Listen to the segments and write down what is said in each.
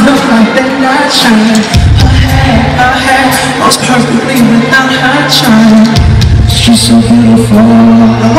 stars like they're not shining Her hair, her hair was perfectly without her charm She's so beautiful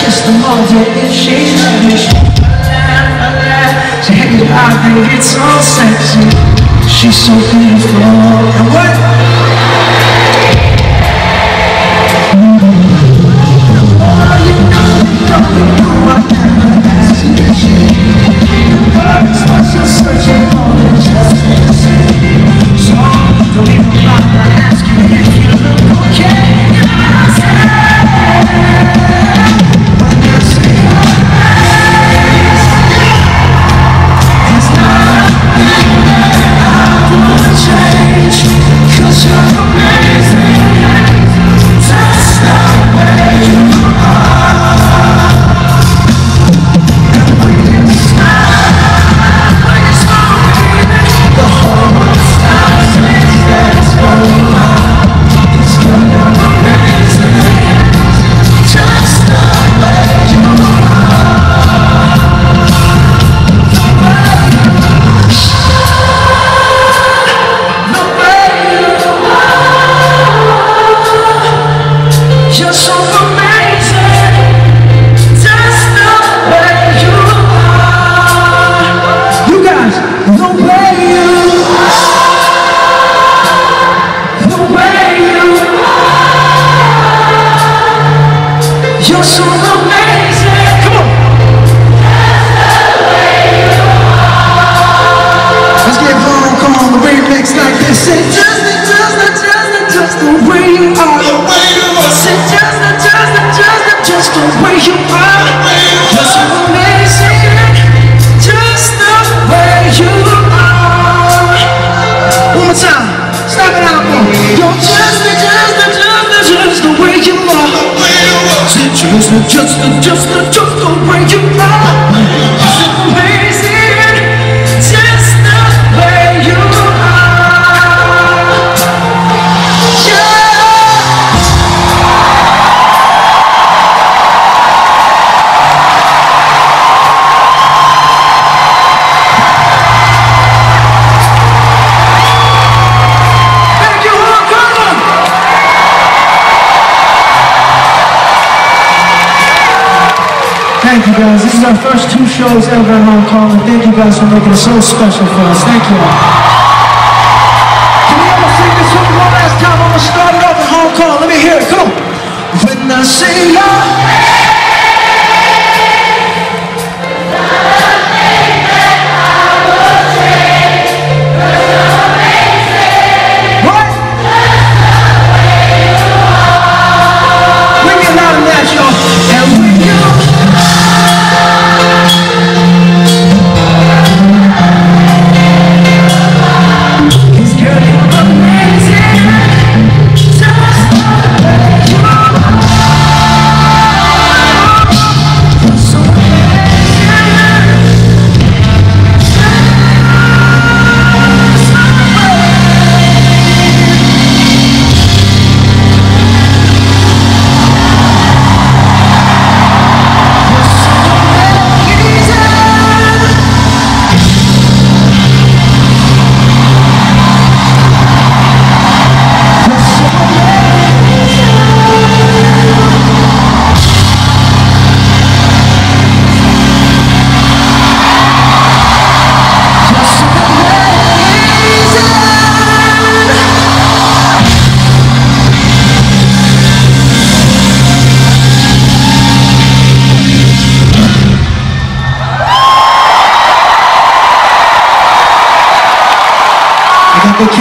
Them all day if she let me. She laugh, I laugh. She hangs out and gets so sexy. She's so beautiful. And what? Let's get Ron the remix like this. Say just the, just the, just the, just the way you are. The way you are. Say just the, just the, just the, just the way you are. You're amazing. Just the way you are. One more time. Stop it out, boy. You're just the, just the, just the, just the way you are. Say just the, just the, just the, just the way you are. Thank you guys. This is our first two shows ever in Hong Kong, and thank you guys for making it so special for us. Thank you.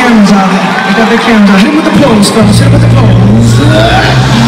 Out there. They got their cameras out. Hit him with the pose, fellas. Hit him with the pose.